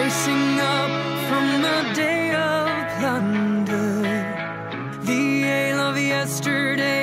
Rising up from the day of plunder. The ale of yesterday